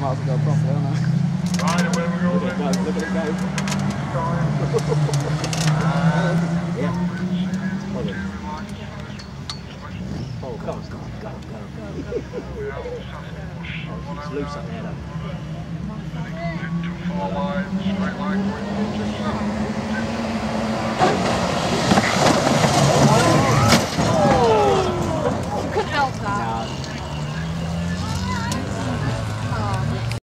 Might as well go properly, aren't I? Right, away we go. Look at it go, look at it go. yeah. Hold it. Oh, go, go, go, go, go. Oh, it's loose up there though.